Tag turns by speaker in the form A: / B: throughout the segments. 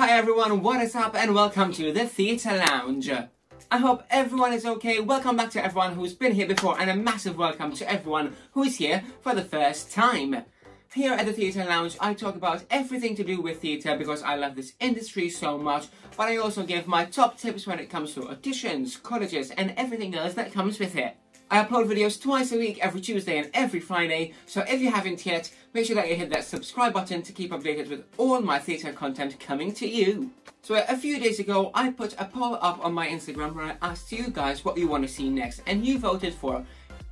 A: Hi everyone, what is up and welcome to the Theatre Lounge. I hope everyone is okay. Welcome back to everyone who's been here before and a massive welcome to everyone who is here for the first time. Here at the Theatre Lounge, I talk about everything to do with theatre because I love this industry so much, but I also give my top tips when it comes to auditions, colleges, and everything else that comes with it. I upload videos twice a week, every Tuesday and every Friday, so if you haven't yet, make sure that you hit that subscribe button to keep updated with all my theatre content coming to you. So a few days ago, I put a poll up on my Instagram where I asked you guys what you want to see next, and you voted for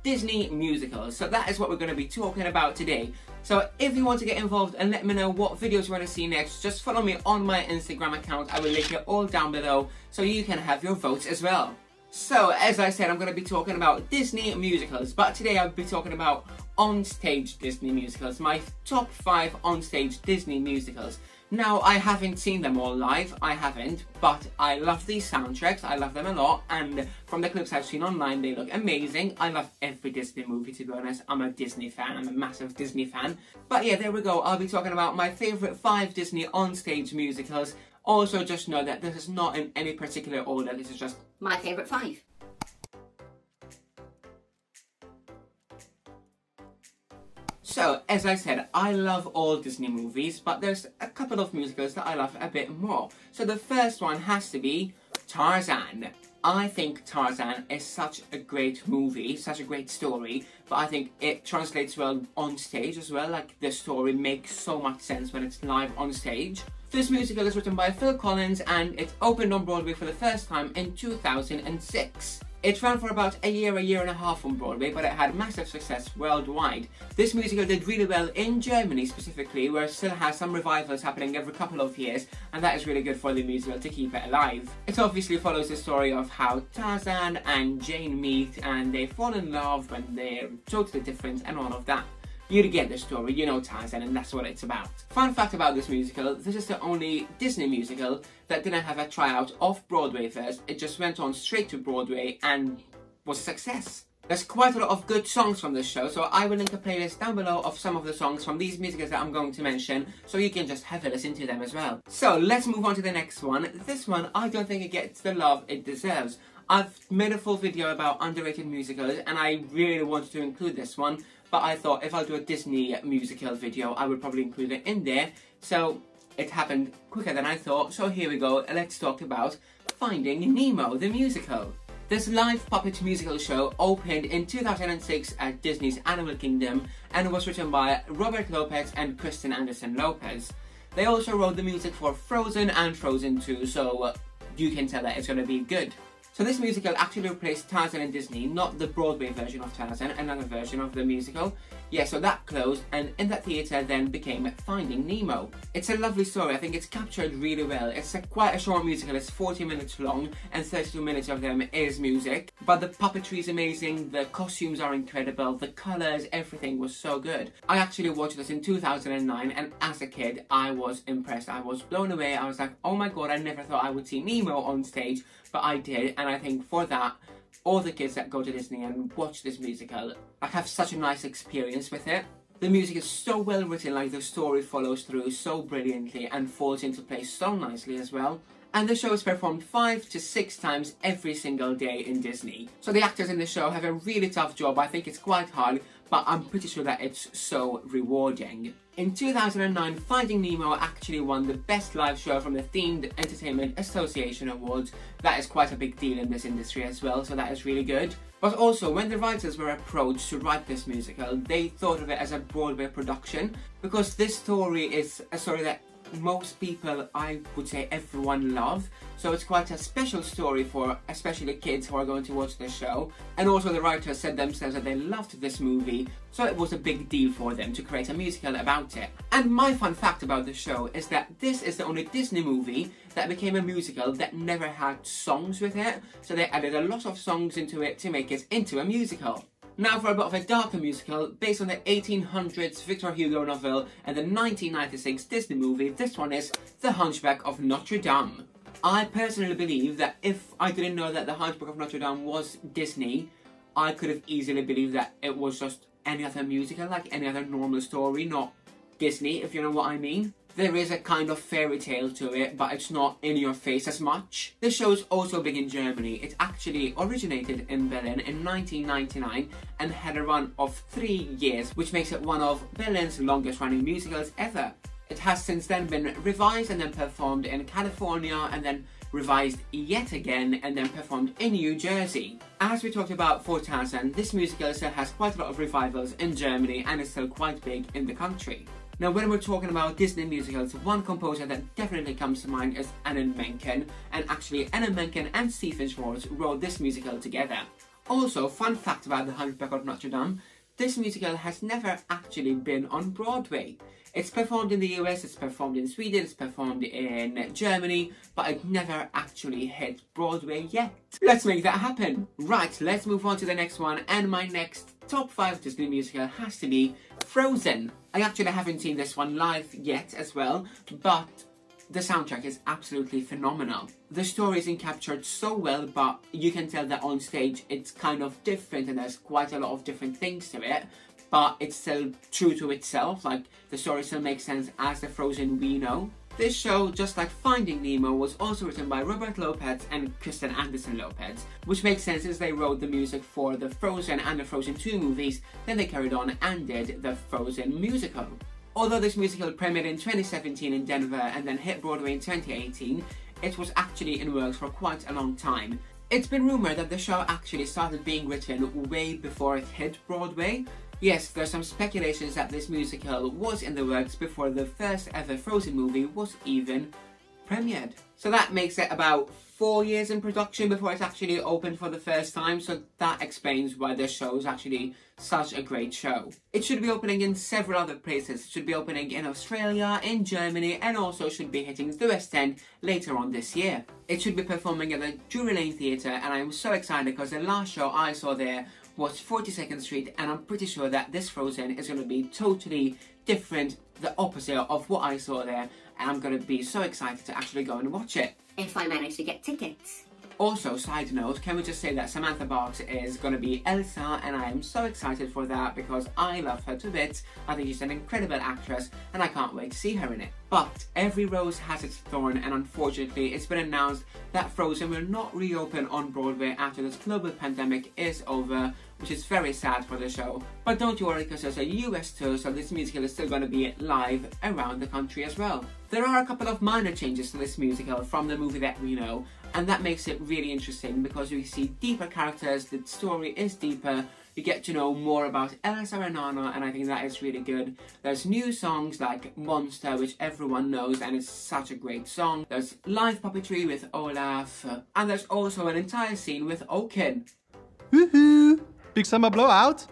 A: Disney musicals. So that is what we're going to be talking about today. So if you want to get involved and let me know what videos you want to see next, just follow me on my Instagram account. I will link it all down below so you can have your votes as well. So, as I said, I'm going to be talking about Disney musicals, but today I'll be talking about on-stage Disney musicals, my top 5 on-stage Disney musicals. Now, I haven't seen them all live, I haven't, but I love these soundtracks, I love them a lot, and from the clips I've seen online, they look amazing. I love every Disney movie, to be honest. I'm a Disney fan, I'm a massive Disney fan. But yeah, there we go, I'll be talking about my favourite 5 Disney on-stage musicals, also, just know that this is not in any particular order, this is just
B: my favourite five.
A: So, as I said, I love all Disney movies, but there's a couple of musicals that I love a bit more. So the first one has to be Tarzan. I think Tarzan is such a great movie, such a great story, but I think it translates well on stage as well. Like, the story makes so much sense when it's live on stage. This musical is written by Phil Collins and it opened on Broadway for the first time in 2006. It ran for about a year, a year and a half on Broadway, but it had massive success worldwide. This musical did really well in Germany specifically, where it still has some revivals happening every couple of years, and that is really good for the musical to keep it alive. It obviously follows the story of how Tarzan and Jane meet, and they fall in love when they're totally different and all of that. You get the story, you know Tarzan, and that's what it's about. Fun fact about this musical, this is the only Disney musical that didn't have a tryout off Broadway first, it just went on straight to Broadway and was a success. There's quite a lot of good songs from this show, so I will link a playlist down below of some of the songs from these musicals that I'm going to mention, so you can just have a listen to them as well. So let's move on to the next one. This one, I don't think it gets the love it deserves. I've made a full video about underrated musicals, and I really wanted to include this one, but I thought if I do a Disney musical video, I would probably include it in there. So it happened quicker than I thought. So here we go. Let's talk about Finding Nemo, the musical. This live puppet musical show opened in 2006 at Disney's Animal Kingdom and was written by Robert Lopez and Kristen Anderson Lopez. They also wrote the music for Frozen and Frozen 2, so uh, you can tell that it's going to be good. So this musical actually replaced Tarzan and Disney, not the Broadway version of Tarzan, another version of the musical. Yeah, so that closed, and in that theatre then became Finding Nemo. It's a lovely story, I think it's captured really well. It's a, quite a short musical, it's 40 minutes long, and 32 minutes of them is music. But the puppetry is amazing, the costumes are incredible, the colours, everything was so good. I actually watched this in 2009, and as a kid, I was impressed. I was blown away, I was like, oh my god, I never thought I would see Nemo on stage, but I did, and I think for that, all the kids that go to Disney and watch this musical, I have such a nice experience with it. The music is so well written, like the story follows through so brilliantly and falls into place so nicely as well. And the show is performed five to six times every single day in Disney. So the actors in the show have a really tough job, I think it's quite hard, but I'm pretty sure that it's so rewarding. In 2009, Finding Nemo actually won the Best Live Show from the Themed Entertainment Association Awards. That is quite a big deal in this industry as well, so that is really good. But also, when the writers were approached to write this musical, they thought of it as a Broadway production, because this story is a story that most people, I would say everyone love. So it's quite a special story for especially kids who are going to watch the show. And also the writers said themselves that they loved this movie, so it was a big deal for them to create a musical about it. And my fun fact about the show is that this is the only Disney movie that became a musical that never had songs with it. So they added a lot of songs into it to make it into a musical. Now for a bit of a darker musical, based on the 1800s Victor Hugo novel and the 1996 Disney movie, this one is The Hunchback of Notre Dame. I personally believe that if I didn't know that The Hunchback of Notre Dame was Disney, I could have easily believed that it was just any other musical, like any other normal story, not Disney, if you know what I mean. There is a kind of fairy tale to it, but it's not in your face as much. The show is also big in Germany. It actually originated in Berlin in 1999 and had a run of three years, which makes it one of Berlin's longest running musicals ever. It has since then been revised and then performed in California and then revised yet again and then performed in New Jersey. As we talked about for Tarzan, this musical still has quite a lot of revivals in Germany and is still quite big in the country. Now, when we're talking about Disney musicals, one composer that definitely comes to mind is Alan Menken, and actually Alan Menken and Stephen Schwartz wrote this musical together. Also, fun fact about The Hunchback of Notre Dame, this musical has never actually been on Broadway. It's performed in the US, it's performed in Sweden, it's performed in Germany, but it never actually hit Broadway yet. Let's make that happen. Right, let's move on to the next one, and my next top 5 Disney musical has to be Frozen. I actually haven't seen this one live yet as well, but the soundtrack is absolutely phenomenal. The story isn't captured so well, but you can tell that on stage it's kind of different and there's quite a lot of different things to it, but it's still true to itself, like the story still makes sense as the Frozen we know. This show, just like Finding Nemo, was also written by Robert Lopez and Kristen Anderson Lopez, which makes sense as they wrote the music for the Frozen and the Frozen 2 movies, then they carried on and did the Frozen musical. Although this musical premiered in 2017 in Denver and then hit Broadway in 2018, it was actually in works for quite a long time. It's been rumoured that the show actually started being written way before it hit Broadway, Yes, there's some speculations that this musical was in the works before the first ever Frozen movie was even premiered. So that makes it about four years in production before it's actually opened for the first time, so that explains why this show is actually such a great show. It should be opening in several other places. It should be opening in Australia, in Germany, and also should be hitting the West End later on this year. It should be performing at the Drury Lane Theatre, and I'm so excited because the last show I saw there was 42nd Street and I'm pretty sure that this Frozen is going to be totally different, the opposite of what I saw there and I'm going to be so excited to actually go and watch it.
B: If I manage to get tickets.
A: Also, side note, can we just say that Samantha Barks is going to be Elsa and I am so excited for that because I love her to bits. I think she's an incredible actress and I can't wait to see her in it. But every rose has its thorn and unfortunately it's been announced that Frozen will not reopen on Broadway after this global pandemic is over which is very sad for the show. But don't you worry because there's a US tour so this musical is still going to be live around the country as well. There are a couple of minor changes to this musical from the movie that we know and that makes it really interesting because we see deeper characters, the story is deeper, you get to know more about Elsa and Anna and I think that is really good. There's new songs like Monster which everyone knows and it's such a great song. There's live puppetry with Olaf and there's also an entire scene with Oaken.
C: Woohoo! Big summer blowout?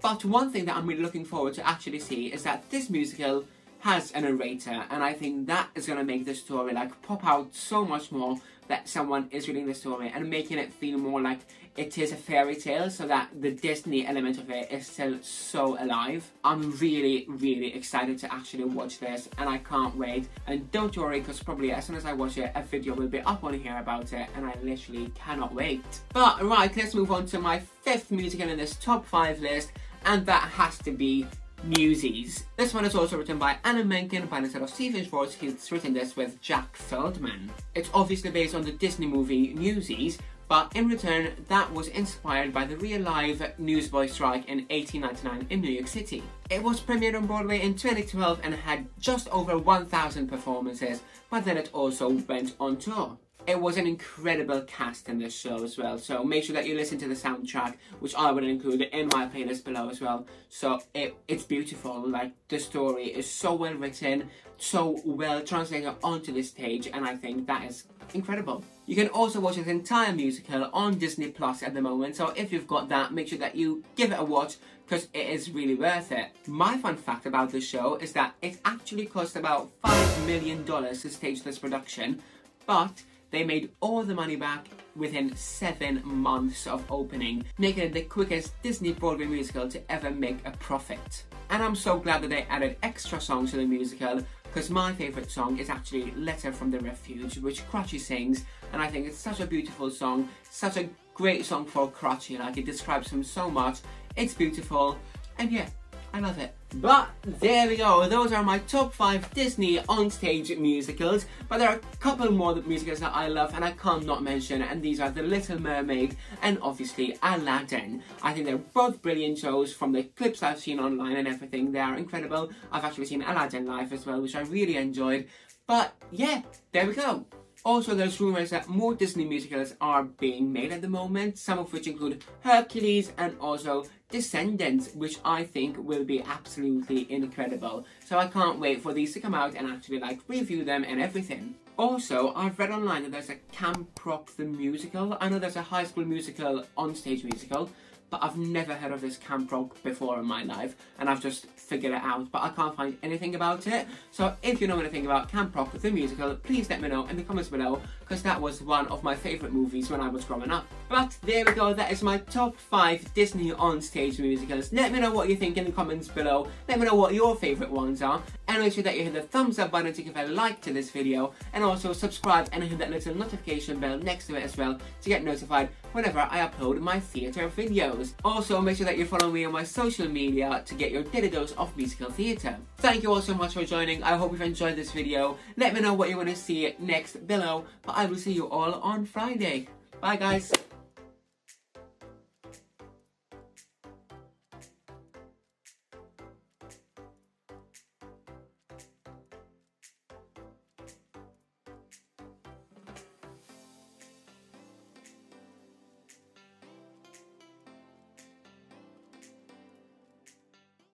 A: But one thing that I'm really looking forward to actually see is that this musical has a narrator and I think that is going to make the story like pop out so much more that someone is reading the story and making it feel more like it is a fairy tale so that the Disney element of it is still so alive. I'm really, really excited to actually watch this and I can't wait. And don't worry because probably as soon as I watch it, a video will be up on here about it and I literally cannot wait. But right, let's move on to my fifth musical in this top five list and that has to be Newsies. This one is also written by Alan Menken by instead of Stephen Schwartz, he's written this with Jack Feldman. It's obviously based on the Disney movie Newsies, but in return, that was inspired by the real life newsboy strike in 1899 in New York City. It was premiered on Broadway in 2012 and had just over 1,000 performances, but then it also went on tour. It was an incredible cast in this show as well, so make sure that you listen to the soundtrack, which I will include in my playlist below as well. So it, it's beautiful, like the story is so well written, so well translated onto the stage, and I think that is incredible. You can also watch this entire musical on Disney Plus at the moment, so if you've got that, make sure that you give it a watch because it is really worth it. My fun fact about this show is that it actually cost about $5 million to stage this production, but they made all the money back within seven months of opening, making it the quickest Disney Broadway musical to ever make a profit. And I'm so glad that they added extra songs to the musical because my favourite song is actually Letter from the Refuge, which Crutchy sings, and I think it's such a beautiful song, such a great song for Crutchy, like it describes him so much, it's beautiful, and yeah, I love it. But there we go, those are my top 5 Disney on-stage musicals, but there are a couple more musicals that I love and I can't not mention, and these are The Little Mermaid and obviously Aladdin. I think they're both brilliant shows from the clips I've seen online and everything, they are incredible. I've actually seen Aladdin live as well, which I really enjoyed, but yeah, there we go. Also, there's rumours that more Disney musicals are being made at the moment, some of which include Hercules and also Descendants, which I think will be absolutely incredible. So I can't wait for these to come out and actually like review them and everything. Also, I've read online that there's a Camp Rock the Musical. I know there's a High School Musical on-stage musical, but I've never heard of this Camp Rock before in my life, and I've just figured it out, but I can't find anything about it. So if you know anything about Camp Rock the musical, please let me know in the comments below, because that was one of my favourite movies when I was growing up. But there we go, that is my top 5 Disney on-stage musicals. Let me know what you think in the comments below, let me know what your favourite ones are, and make sure that you hit the thumbs up button to give a like to this video, and also subscribe and hit that little notification bell next to it as well to get notified whenever I upload my theatre videos. Also, make sure that you follow me on my social media to get your daily dose of musical theatre. Thank you all so much for joining, I hope you've enjoyed this video. Let me know what you want to see next below, but I will see you all on Friday. Bye guys!